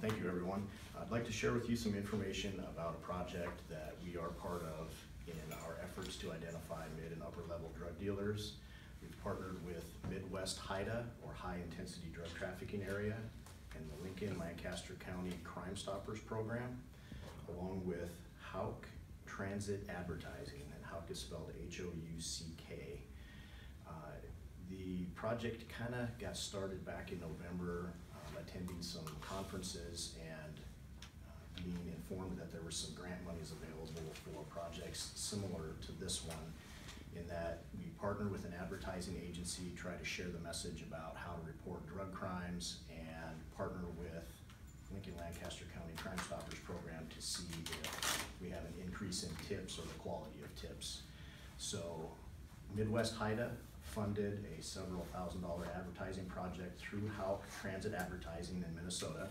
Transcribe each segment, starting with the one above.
Thank you, everyone. I'd like to share with you some information about a project that we are part of in our efforts to identify mid and upper level drug dealers. We've partnered with Midwest HIDTA, or High Intensity Drug Trafficking Area, and the Lincoln Lancaster County Crime Stoppers Program, along with Houck Transit Advertising, and Houck is spelled H-O-U-C-K. Uh, The project kind of got started back in November, attending some conferences and uh, being informed that there were some grant monies available for projects similar to this one, in that we partner with an advertising agency, try to share the message about how to report drug crimes, and partner with Lincoln Lancaster County Crime Stoppers Program to see if we have an increase in tips or the quality of tips. So Midwest HIDTA funded a several thousand dollar advertising project through Houck Transit Advertising in Minnesota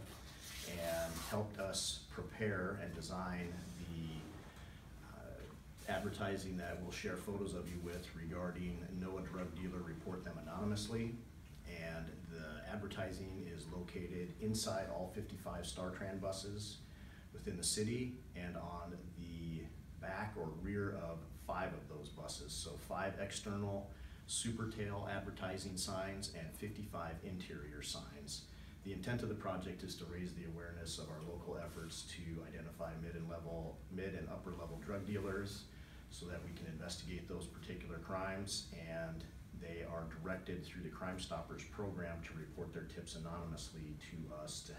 and helped us prepare and design the uh, advertising that we'll share photos of you with regarding know a drug dealer, report them anonymously. And the advertising is located inside all fifty-five StarTran buses within the city and on the back or rear of five of those buses. So five external super tail advertising signs and fifty-five interior signs. The intent of the project is to raise the awareness of our local efforts to identify mid and level, mid and upper level drug dealers so that we can investigate those particular crimes and they are directed through the Crime Stoppers program to report their tips anonymously to us to